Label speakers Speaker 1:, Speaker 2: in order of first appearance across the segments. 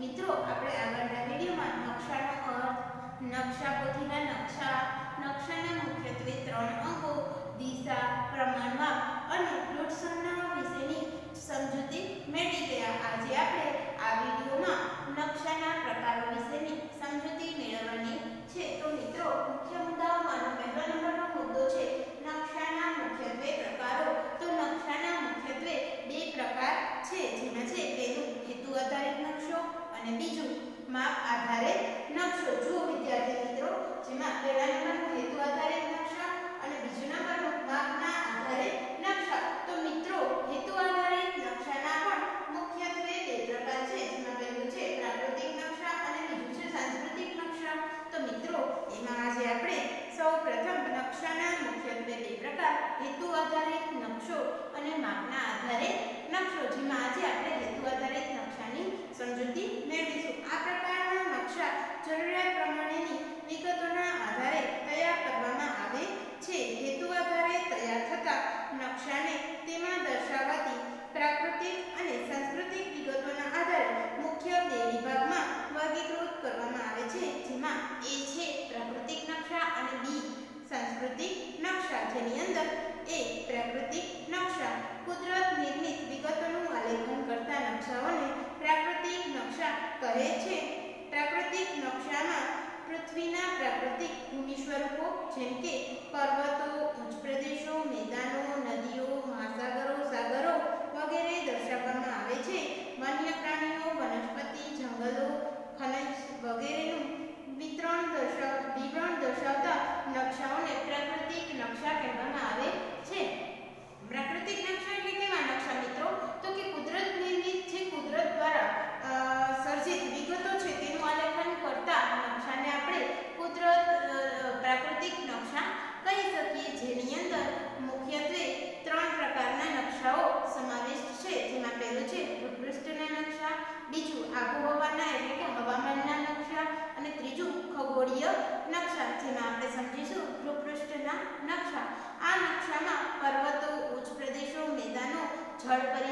Speaker 1: મિત્રો, આપણે આગળના વિડીયોમાં નકશાનો અર્થ, નકશા પોથીના નકશા, નકશાના મુખ્યત્વે ત્રણ અંકો દિશા, પ્રમાણમાં અને પ્લોટ સંજ્ઞાઓ વિશેની સમજૂતી મેળવી ગયા. આજે આપણે આ વીડિયો જેમ કે પર્વતો ઉચ્ચ પ્રદેશો મેદાનો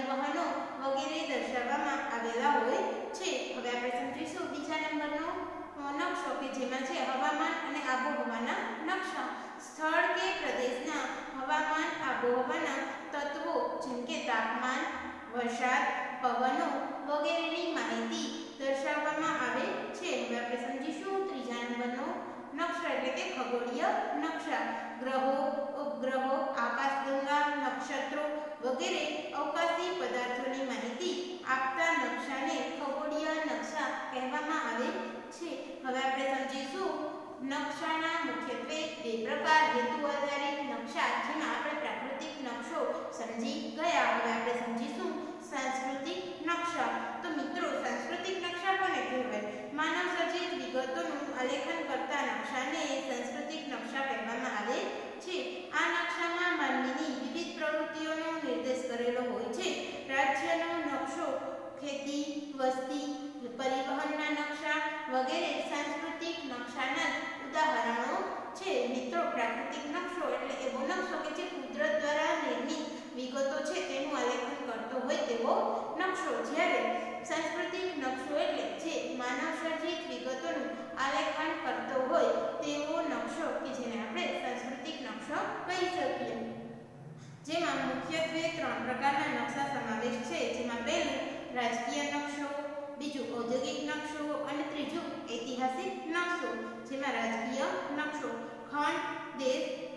Speaker 1: પરિવહનો વગેરે દર્શાવવામાં આવેલા હોય છે. હવે આપણે સમજીશું બીજા નંબરનો નકશો કે જેમાં છે હવામાન અને આબોહવાના નકશા. સ્થળ કે પ્રદેશના હવામાન, આબોહવાના તત્વો જેમ કે તાપમાન, વરસાદ, પવનો વગેરેની માહિતી દર્શાવવામાં આવે છે. હવે આપણે સમજીશું ત્રીજા નંબરનો નકશા એટલે કે ખગોળીય નકશા. ગ્રહો, ઉપગ્રહો, આકાશગંગા નકશા તો મિત્રો સાંસ્કૃતિક નકશા કોને કહેવાય માનવ સર્જિત વિગતોનું આલેખન કરતા નકશાને સાંસ્કૃતિક નકશા કહેવામાં આવે છે. જેમાં મુખ્યત્વે ત્રણ પ્રકારના નકશા સમાવેશ છે, જેમાં પહેલું રાજકીય નકશો, બીજું ઔદ્યોગિક નકશો અને ત્રીજું ઐતિહાસિક નકશો, જેમાં રાજકીય નકશો, ખંડ, દેશ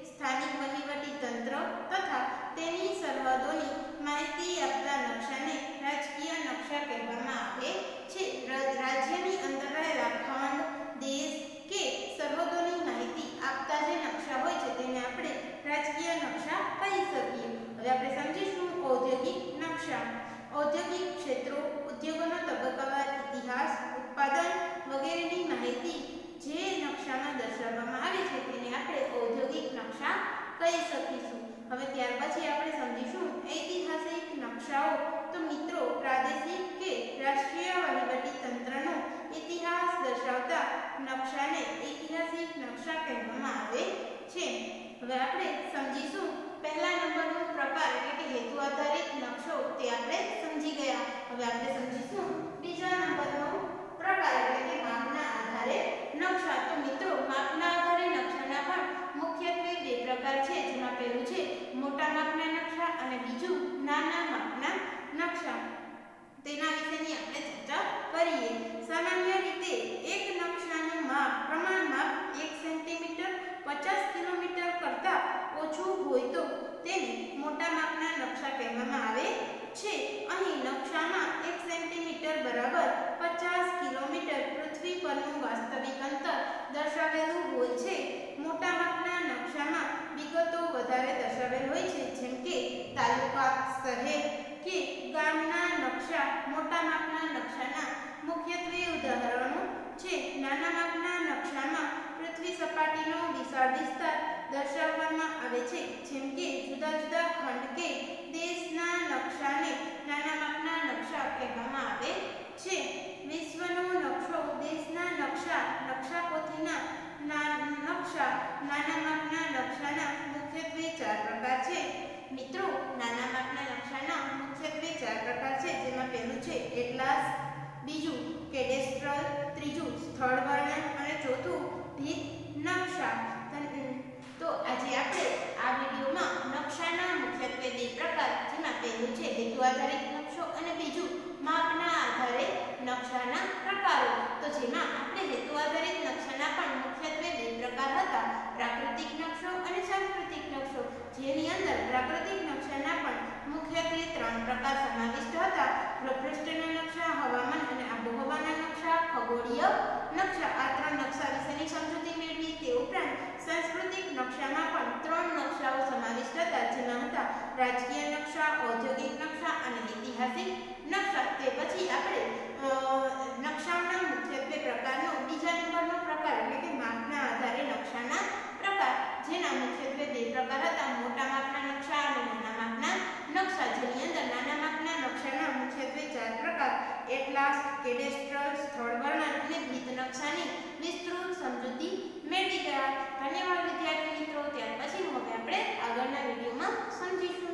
Speaker 1: હવે આપણે સમજીશું. પહેલા નંબરનો પ્રકાર એટલે કે હેતુ આધારિત નકશો તે આપણે સમજી ગયા. હવે આપણે સમજીશું બીજા નંબરનો પ્રકાર એટલે કે માપના આધારે નકશા. તો મિત્રો, માપના રહે કે ગામના નકશા, મોટા માપના નકશાના મુખ્યત્વે ઉદાહરણો છે. નાના માપના નકશામાં પૃથ્વી સપાટીનો વિશાળ વિસ્તાર દર્શાવવામાં આવે છે. જેમ કે જુદા જુદા ખંડ કે દેશના નકશાને નાના માપના નકશા કહેવામાં આવે છે. વિશ્વનો નકશો દેશના નકશા નકશા પોથીના નકશા, નાના માપના નકશાના મુખ્યત્વે ચાર પ્રકાર છે. મિત્રો, નાના માપના નકશાના મુખ્યત્વે ચાર પ્રકાર છે, જેમાં પહેલું છે એટલાસ બીજું કેડેસ્ટ્રલ ત્રીજું સ્થળ વર્ણન અને ચોથું ભીત નકશા. તો આજે આપણે આ વિડીયોમાં નકશાના મુખ્યત્વે બે પ્રકાર, જેમાં પહેલું છે હેતુ આધારિત નકશો અને બીજું માપના આધારે નકશાના પ્રકારો. તો જેમાં આપણે હેતુ આધારિત નકશાના પણ મુખ્યત્વે બે પ્રકાર હતા, પ્રાકૃતિક નકશો અને સાંસ્કૃતિક જેની અંદર પ્રાકૃતિક નકશાના પણ મુખ્યત્વે ત્રણ પ્રકાર સમાવિષ્ટ હતા. ભૂપૃષ્ઠના નકશા, હવામાન અને આબોહવાના નકશા, ખગોળીય નકશા. આ ત્રણ નકશા વિશેની સમજૂતી મેળવી તે ઉપરાંત સાંસ્કૃતિક નકશામાં પણ ત્રણ નકશાઓ સમાવિષ્ટ હતા, જેમાં હતા રાજકીય નકશા, ઔદ્યોગિક નકશા અને ઐતિહાસિક નકશા. તે પછી આપણે પેડેસ્ટ્રલ સ્થળ વર્ણન અને ભીત નકશાની વિસ્તૃત સમજૂતી મેળવી ગયા. ધન્યવાદ વિદ્યાર્થી મિત્રો. ત્યાર પછી હવે આપણે આગળના વિડીયોમાં સમજીશું.